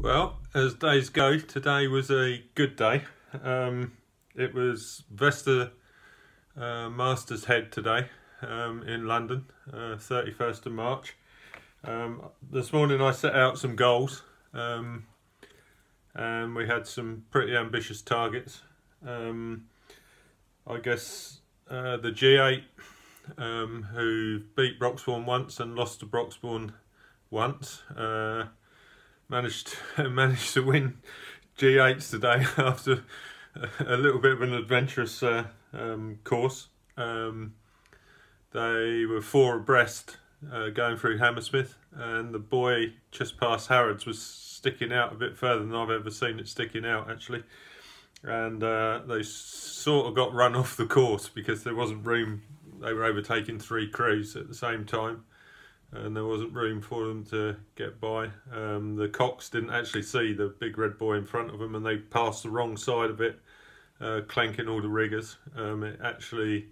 Well, as days go, today was a good day. Um, it was Vesta uh, Masters Head today um, in London, uh, 31st of March. Um, this morning I set out some goals um, and we had some pretty ambitious targets. Um, I guess uh, the G8, um, who beat Broxbourne once and lost to Broxbourne once, managed managed to win G8s today after a little bit of an adventurous uh, um, course. Um, they were four abreast uh, going through Hammersmith, and the buoy just past Harrods was sticking out a bit further than I've ever seen it sticking out actually. And uh, they sort of got run off the course because there wasn't room. They were overtaking three crews at the same time and there wasn't room for them to get by. Um, the cox didn't actually see the big red buoy in front of them, and they passed the wrong side of it, uh, clanking all the riggers. Um, it actually,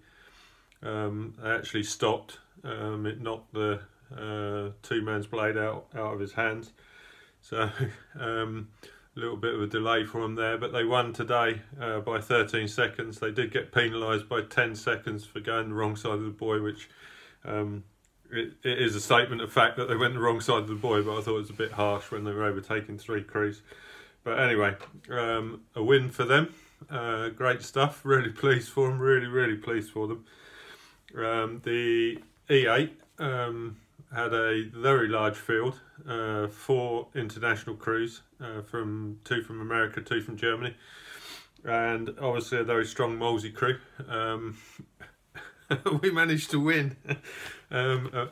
um, actually stopped. Um, it knocked the uh, two man's blade out out of his hands. So um, a little bit of a delay for them there, but they won today uh, by 13 seconds. They did get penalised by 10 seconds for going the wrong side of the buoy, which um, it, it is a statement of fact that they went the wrong side of the buoy, but I thought it was a bit harsh when they were overtaking three crews. But anyway, um, a win for them. Uh, great stuff. Really pleased for them. Really, really pleased for them. Um, the E8 um, had a very large field, uh, four international crews uh, from two from America, two from Germany, and obviously a very strong Molesey crew. We managed to win. um, uh,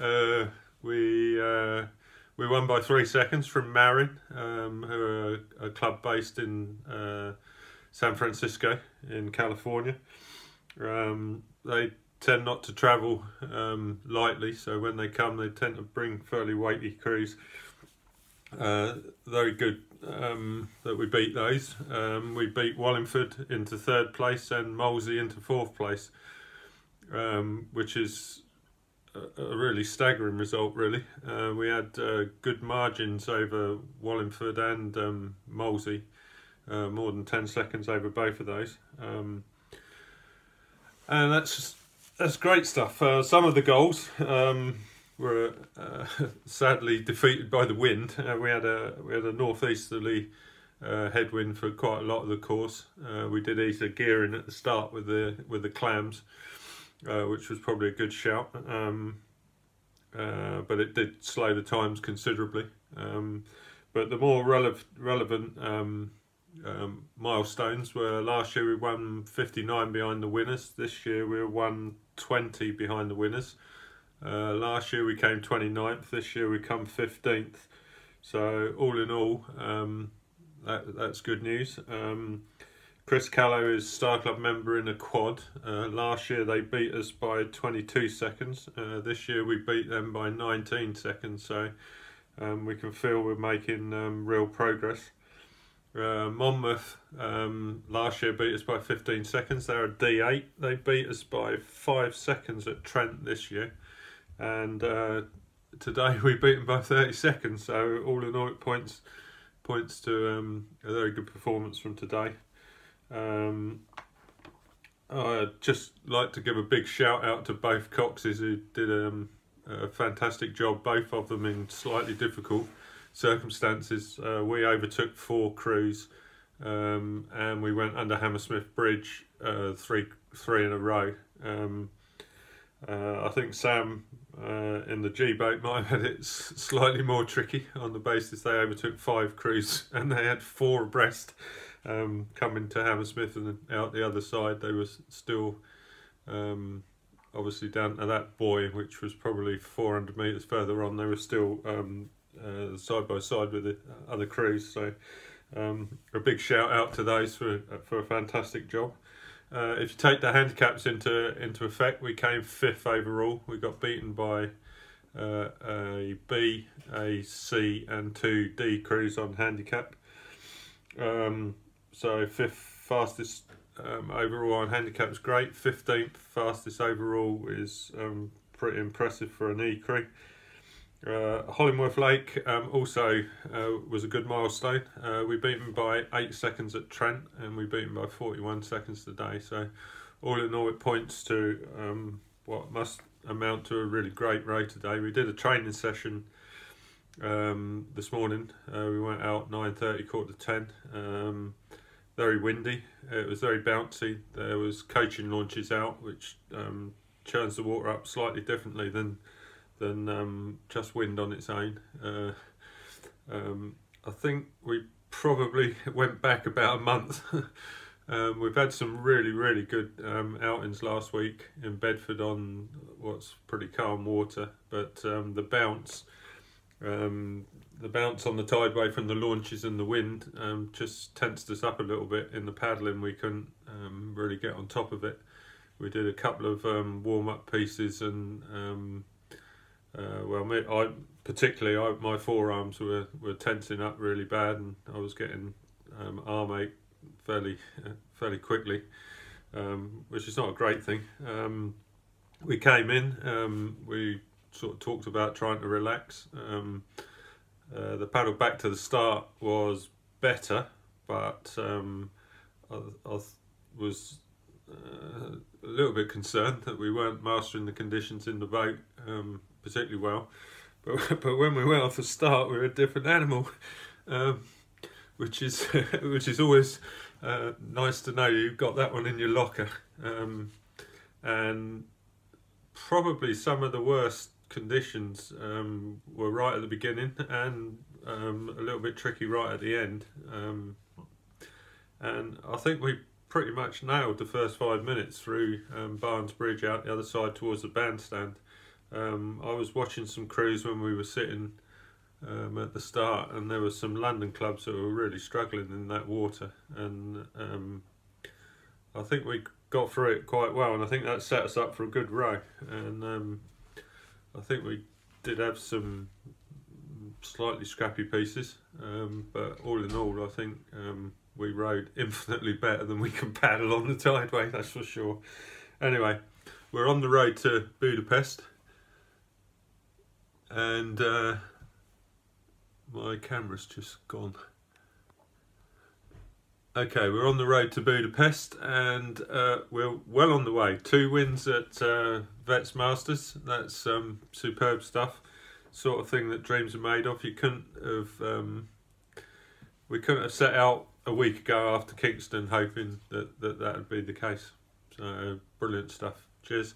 uh, we uh, we won by three seconds from Marin, um, who are a club based in uh, San Francisco in California. Um, they tend not to travel um, lightly, so when they come, they tend to bring fairly weighty crews. Uh, very good um, that we beat those. Um, we beat Wallingford into third place and Molesey into fourth place um, which is a, a, really staggering result, really. Uh, we had uh, good margins over Wallingford and um, Molesey, uh, more than 10 seconds over both of those. Um, and that's that's great stuff. Uh, some of the goals um, were uh, sadly defeated by the wind. Uh, we had a we had a northeasterly uh, headwind for quite a lot of the course. Uh, we did ease gearing at the start with the with the clams, uh, which was probably a good shout. Um, uh, but it did slow the times considerably. Um, but the more rele relevant um, um, milestones were last year we won 59 behind the winners. This year we were 120 behind the winners. Uh, last year we came 29th. This year we come 15th. So all in all, um, that, that's good news. Chris Callow is Star Club member in a quad. Uh, last year they beat us by 22 seconds. Uh, this year we beat them by 19 seconds. So um, we can feel we're making um, real progress. Uh, Monmouth um, last year beat us by 15 seconds. They're a D8. They beat us by 5 seconds at Trent this year. And uh, today we beat them by 30 seconds. So all in all it points, points to um, a very good performance from today. Um, I'd just like to give a big shout out to both Coxes who did um, a fantastic job, both of them in slightly difficult circumstances. Uh, we overtook four crews um, and we went under Hammersmith Bridge uh, three three in a row. Um, uh, I think Sam uh, in the G boat might have had it slightly more tricky on the basis they overtook five crews and they had four abreast um, coming to Hammersmith and out the other side, they were still um, obviously down to that buoy, which was probably 400 metres further on. They were still um, uh, side by side with the other crews. So um, a big shout out to those for for a fantastic job. Uh, if you take the handicaps into into effect, we came fifth overall. We got beaten by uh, a B, a C, and two D crews on handicap. Um, so fifth fastest um, overall on handicap is great. Fifteenth fastest overall is um, pretty impressive for an e-crew. Uh, Hollingworth Lake um, also uh, was a good milestone. Uh, we beat them by 8 seconds at Trent and we beat them by 41 seconds today. So, all in all, it points to um, what must amount to a really great race today. We did a training session um, this morning. Uh, we went out 9.30, quarter to 10. Um, very windy. It was very bouncy. There was coaching launches out, which um, churns the water up slightly differently than than um, just wind on its own. Uh, um, I think we probably went back about a month. um, we've had some really, really good um, outings last week in Bedford on what's pretty calm water, but um, the bounce, um, the bounce on the tideway from the launches and the wind um, just tensed us up a little bit in the paddling. We couldn't um, really get on top of it. We did a couple of um, warm up pieces and um, uh, well, me, I particularly I, my forearms were, were tensing up really bad, and I was getting um, arm ache fairly fairly quickly, which is not a great thing. We came in, we sort of talked about trying to relax. Um, uh, the paddle back to the start was better, but um, I, I was uh, a little bit concerned that we weren't mastering the conditions in the boat um, particularly well. But, but when we went off the start, we were a different animal, um, which is which is always uh, nice to know you've got that one in your locker. Um, and probably some of the worst conditions um, were right at the beginning and um, a little bit tricky right at the end. Um, and I think we pretty much nailed the first five minutes through um, Barnes Bridge out the other side towards the bandstand. Um, I was watching some crews when we were sitting um, at the start, and there were some London clubs that were really struggling in that water, and I think we got through it quite well, and I think that set us up for a good row. And I think we did have some slightly scrappy pieces, um, but all in all, I think um, we rode infinitely better than we can paddle on the tideway. That's for sure. Anyway, we're on the road to Budapest and uh, my camera's just gone. Okay, we're on the road to Budapest and uh, we're well on the way. Two wins at uh, Vets Masters, that's um, superb stuff. Sort of thing that dreams are made of. You couldn't have, um, we couldn't have set out a week ago after Kingston hoping that that, that would be the case. So, brilliant stuff. Cheers.